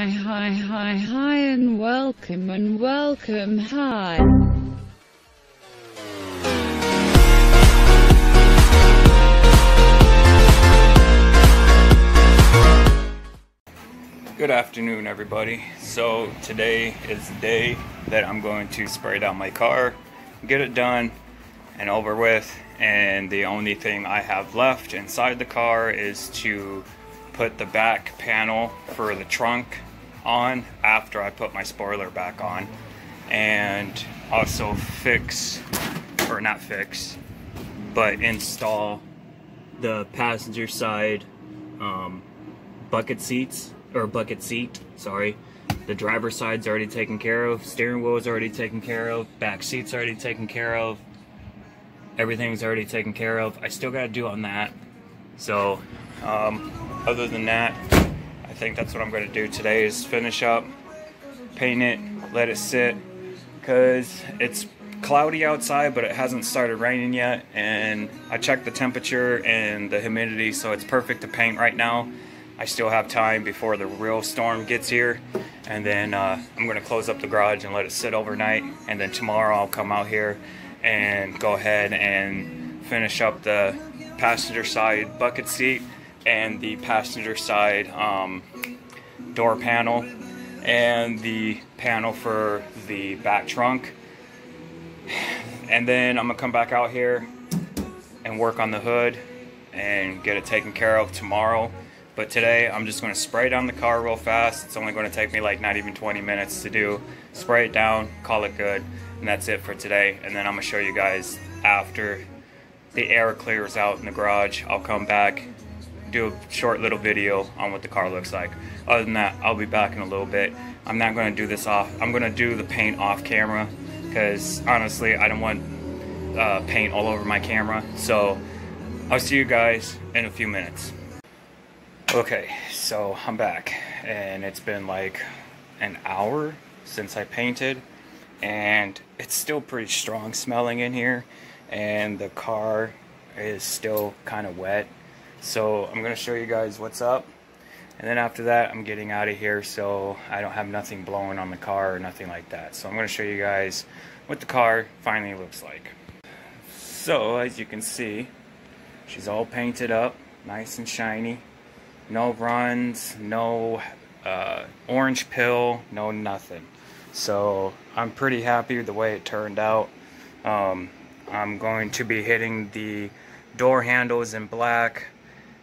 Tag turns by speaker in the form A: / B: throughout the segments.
A: hi, hi, hi, hi, and welcome, and welcome, hi.
B: Good afternoon, everybody. So, today is the day that I'm going to spray down my car, get it done and over with. And the only thing I have left inside the car is to put the back panel for the trunk on after I put my spoiler back on. And also fix, or not fix, but install the passenger side um, bucket seats or bucket seat, sorry. The driver's side's already taken care of, steering wheel is already taken care of, back seat's already taken care of. Everything's already taken care of. I still gotta do on that. So, um, other than that, I think that's what I'm gonna do today is finish up, paint it, let it sit, because it's cloudy outside, but it hasn't started raining yet. And I checked the temperature and the humidity, so it's perfect to paint right now. I still have time before the real storm gets here. And then uh, I'm gonna close up the garage and let it sit overnight. And then tomorrow I'll come out here and go ahead and finish up the passenger side bucket seat and the passenger side um, door panel and the panel for the back trunk. And then I'm gonna come back out here and work on the hood and get it taken care of tomorrow. But today I'm just to spray down the car real fast. It's only to take me like not even 20 minutes to do. Spray it down, call it good, and that's it for today. And then I'm to show you guys after the air clears out in the garage. I'll come back, do a short little video on what the car looks like. Other than that, I'll be back in a little bit. I'm not going to do this off. I'm going to do the paint off camera because honestly, I don't want uh, paint all over my camera. So I'll see you guys in a few minutes. Okay, so I'm back, and it's been like an hour since I painted, and it's still pretty strong smelling in here, and the car is still kind of wet. So I'm gonna show you guys what's up, and then after that, I'm getting out of here so I don't have nothing blowing on the car or nothing like that. So I'm gonna show you guys what the car finally looks like. So as you can see, she's all painted up, nice and shiny no runs, no uh, orange peel, no nothing. So I'm pretty happy with the way it turned out. Um, I'm going to be hitting the door handles in black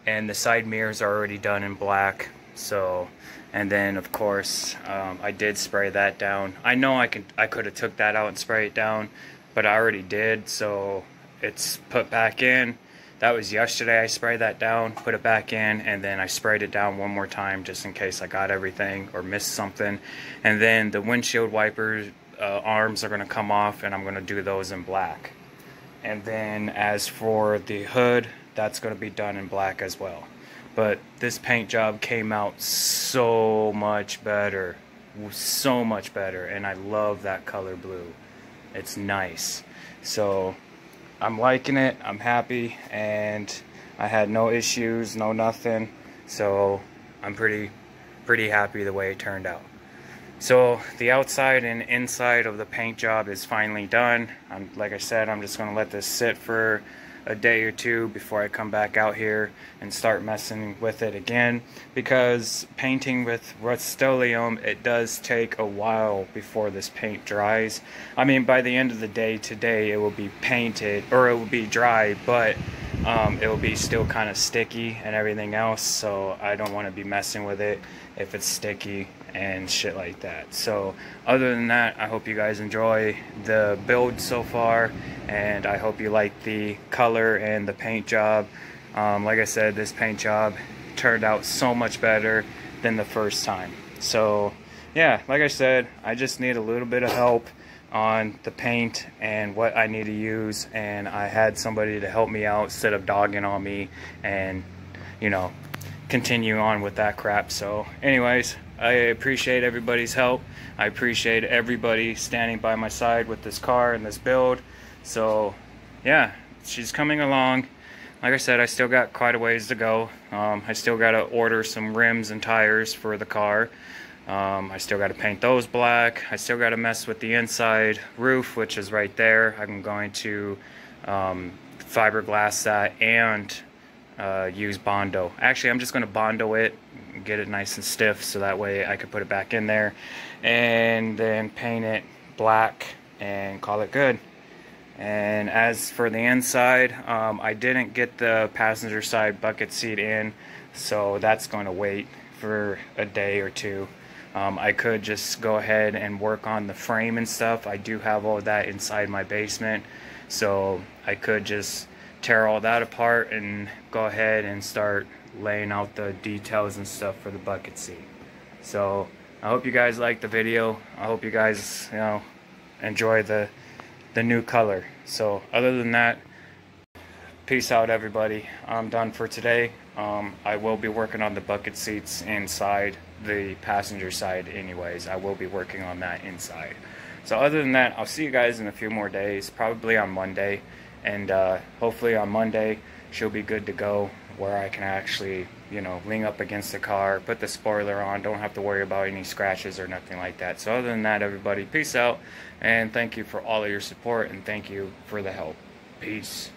B: and the side mirrors are already done in black. So, and then of course, um, I did spray that down. I know I can, I could have took that out and spray it down, but I already did. So it's put back in that was yesterday. I sprayed that down, put it back in, and then I sprayed it down one more time just in case I got everything or missed something. And then the windshield wipers uh, arms are going to come off, and I'm going to do those in black. And then as for the hood, that's going to be done in black as well. But this paint job came out so much better. So much better. And I love that color blue. It's nice. So I'm liking it. I'm happy, and I had no issues, no nothing. So I'm pretty, pretty happy the way it turned out. So the outside and inside of the paint job is finally done. I'm, like I said, I'm just going to let this sit for a day or two before I come back out here and start messing with it again because painting with Rust-Oleum it does take a while before this paint dries I mean by the end of the day today it will be painted or it will be dry but um, it will be still kind of sticky and everything else so I don't want to be messing with it if it's sticky and shit like that. So other than that, I hope you guys enjoy the build so far and I hope you like the color and the paint job. Um, like I said, this paint job turned out so much better than the first time. So yeah, like I said, I just need a little bit of help on the paint and what I need to use and I had somebody to help me out instead of dogging on me and you know continue on with that crap so anyways I appreciate everybody's help. I appreciate everybody standing by my side with this car and this build. So, yeah, she's coming along. Like I said, I still got quite a ways to go. Um, I still got to order some rims and tires for the car. Um, I still got to paint those black. I still got to mess with the inside roof, which is right there. I'm going to um, fiberglass that and uh, use Bondo. Actually, I'm just going to Bondo it, get it nice and stiff so that way I could put it back in there and then paint it black and call it good. And as for the inside, um, I didn't get the passenger side bucket seat in, so that's going to wait for a day or two. Um, I could just go ahead and work on the frame and stuff. I do have all that inside my basement, so I could just tear all that apart and go ahead and start laying out the details and stuff for the bucket seat. So I hope you guys like the video. I hope you guys, you know, enjoy the the new color. So other than that, peace out everybody. I'm done for today. Um, I will be working on the bucket seats inside the passenger side anyways. I will be working on that inside. So other than that, I'll see you guys in a few more days, probably on Monday. And uh, hopefully on Monday, she'll be good to go where I can actually, you know, lean up against the car, put the spoiler on, don't have to worry about any scratches or nothing like that. So other than that, everybody, peace out, and thank you for all of your support, and thank you for the help. Peace.